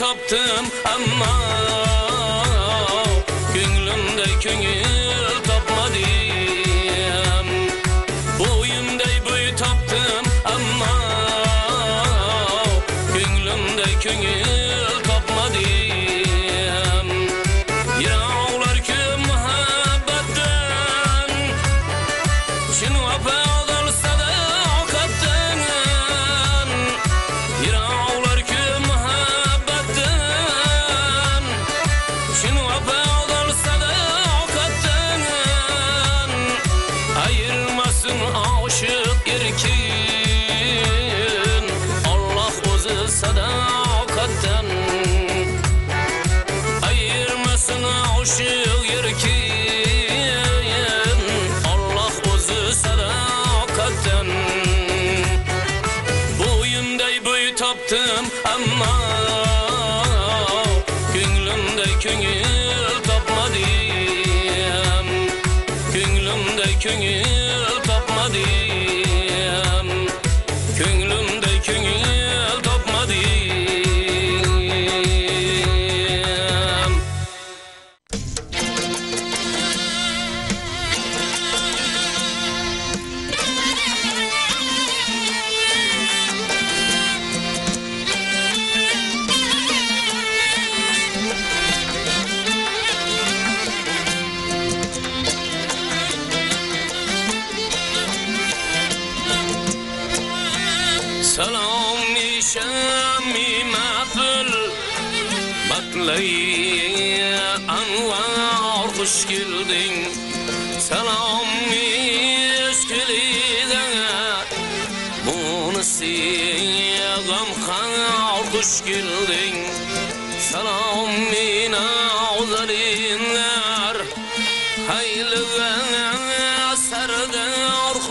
taptım ama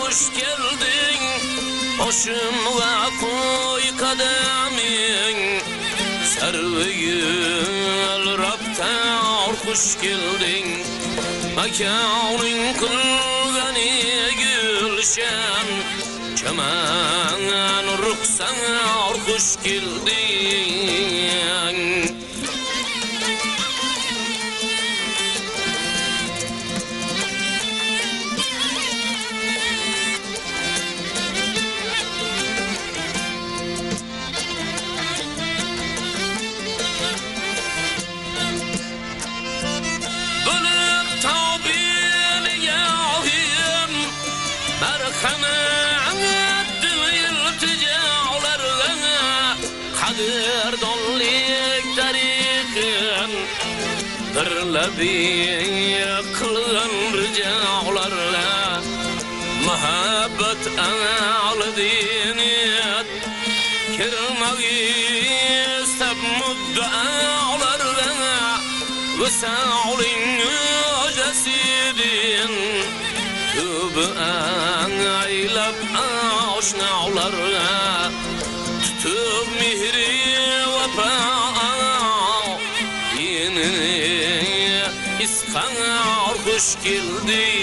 hoş geldin. Hoşuma koy kademin. Serveyil Rab'te hoş geldin. Mekanın kıl beni gülşen. Kemen ruhsana hoş geldin. Kırla bir kıldan ricaularla Muhabbet anal diniyat. Kirmagi istab muddalarla Vesaul iskan hoş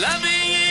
loving you.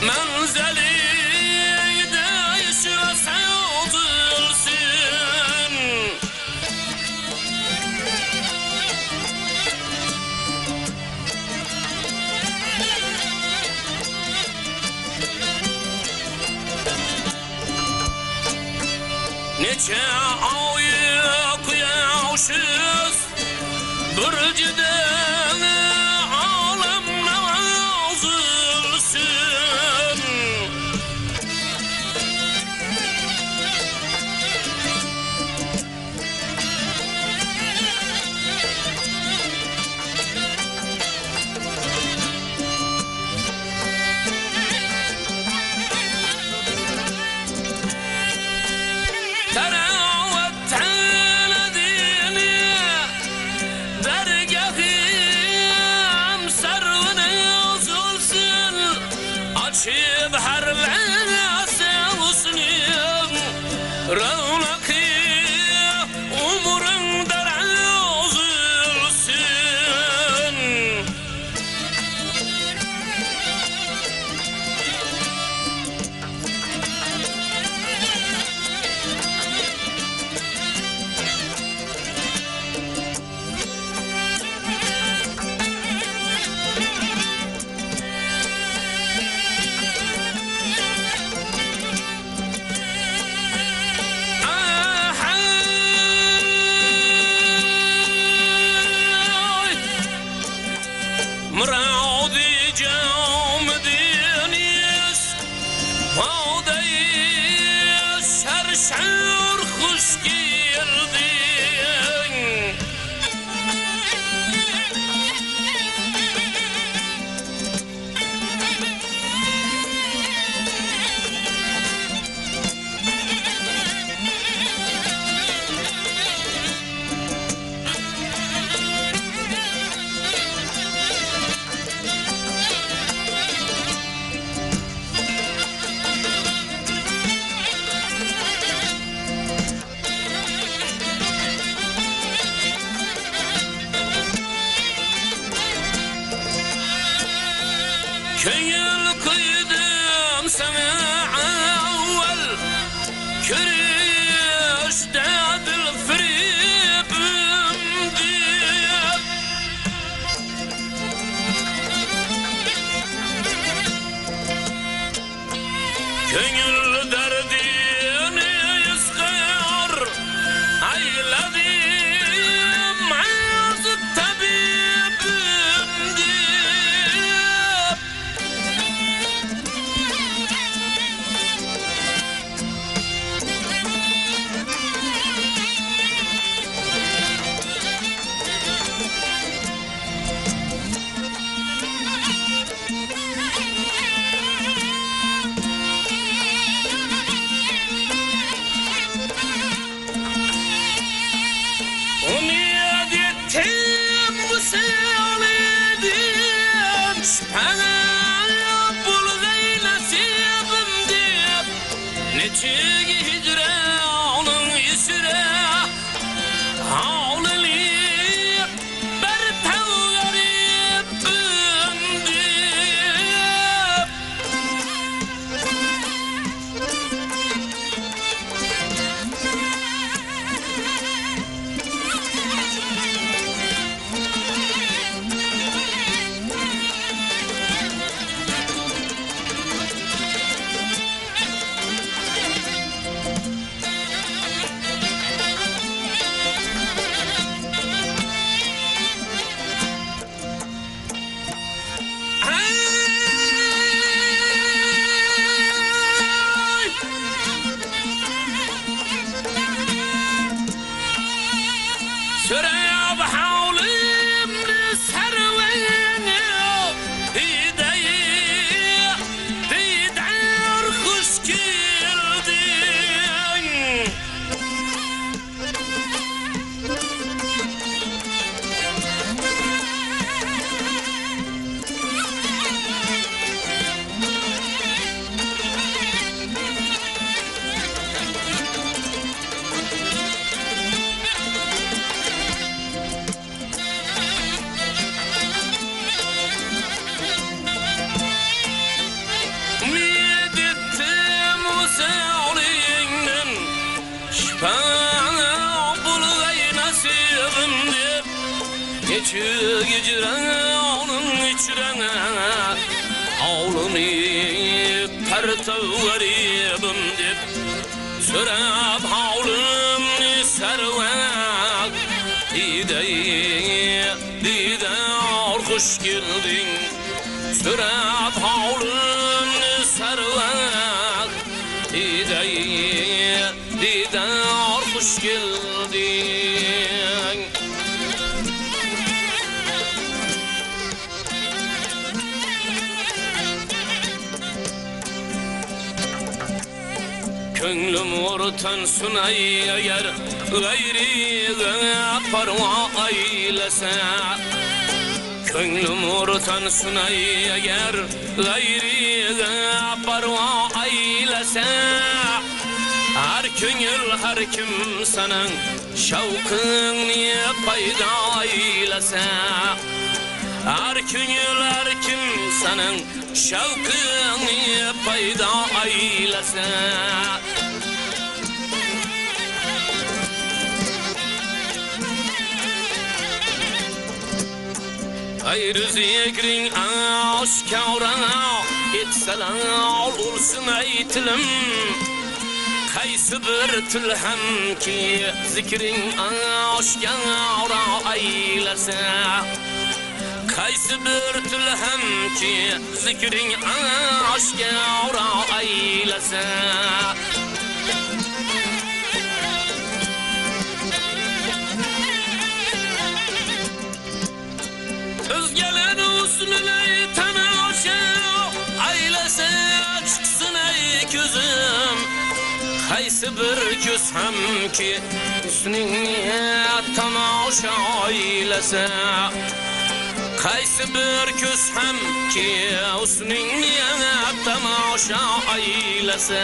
Mãos tertev garibim dip Sürep Sunay eğer Gayri parva aylese Könlüm ortan sunay eğer Gayri parva aylese Her köngül her kim senin Şavkın niye payda eylese Her köngül her kim senin Şavkın niye payda eylese Bayruz yegring oshkora etsalar o'lsin aytilim qaysi bir til hamki zikring oshkora aylasa qaysi bir til hamki zikring oshkora aylasa bir kuz hamki husning tomosha oilasi qaysi bir kuz hamki husning tomosha oilasi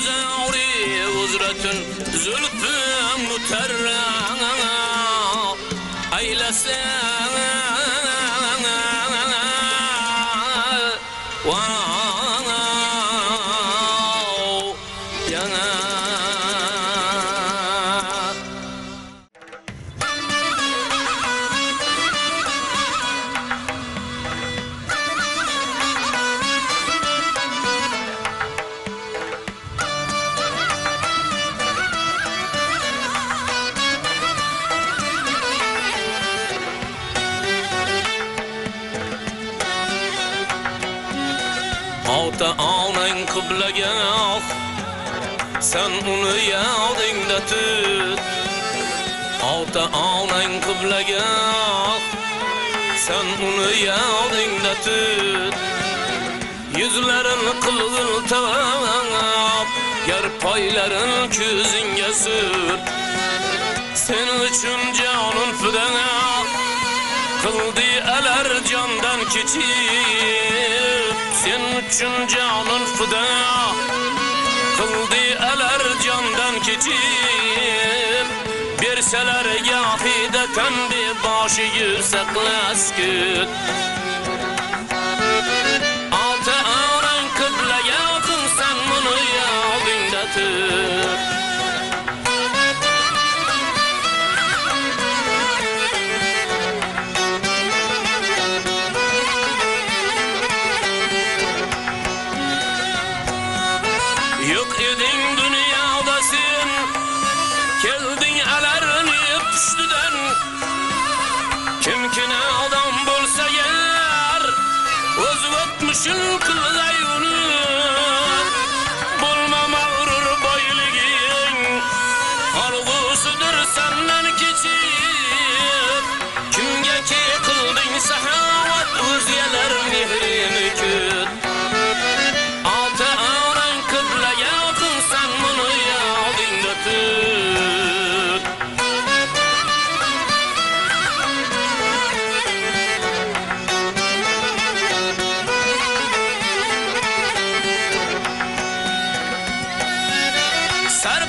zevri uzretün zülfü müterra eylesin memleket Sen onu yadingda tut. Ota onang qiblaga Sen onu yadingda tut. Yuzlarin qilg'il tavab Gar poylarin ko'zingga sur Sen uchun jonin fida Qildi alar jondan kechib sen üçün canın fıda. Kıldı eler candan keçir Berseler gafide tembih başı yüksek leskut sir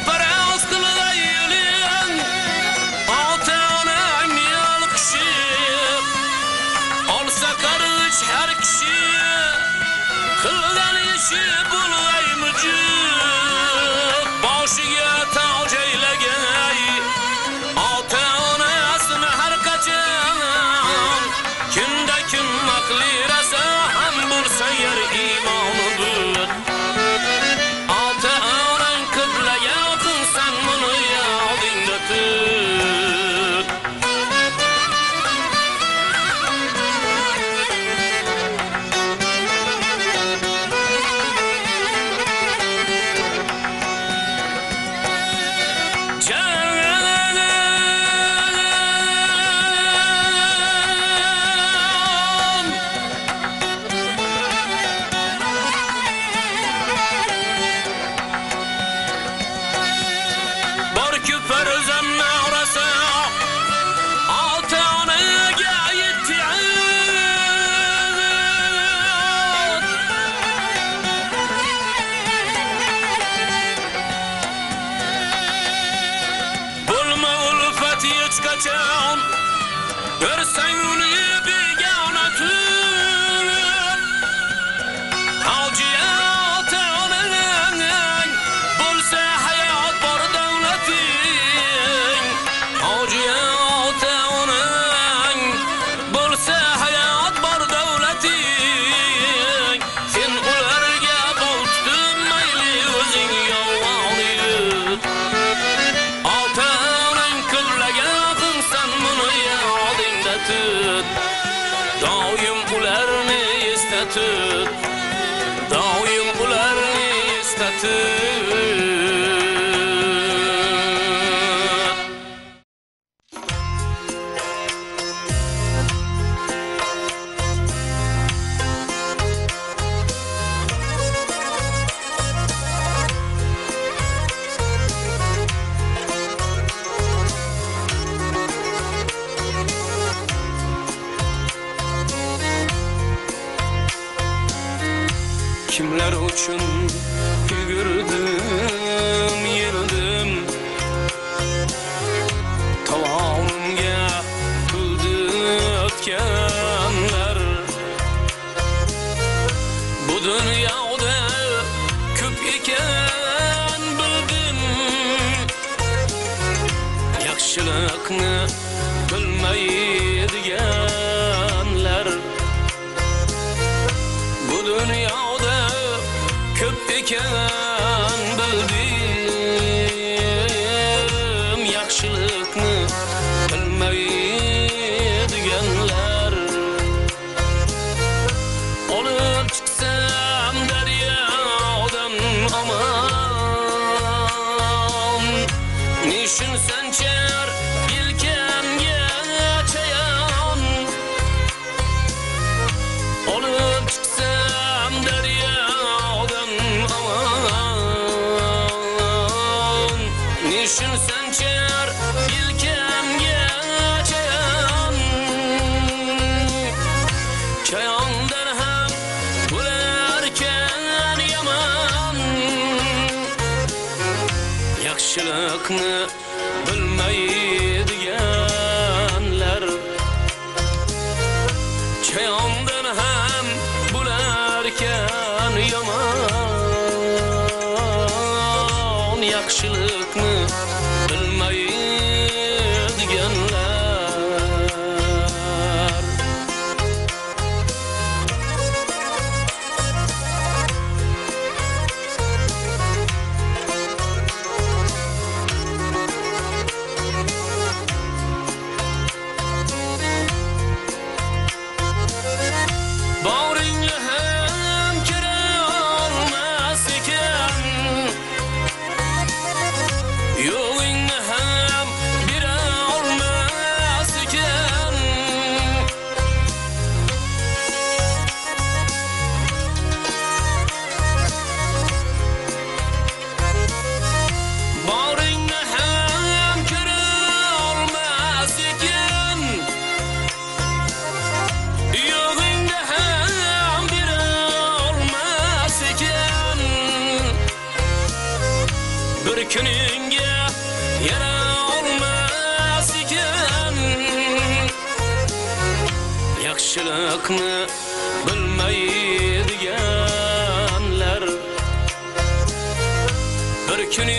еще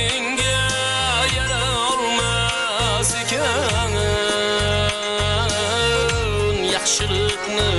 Bir yara olmas ekan yaxshilikni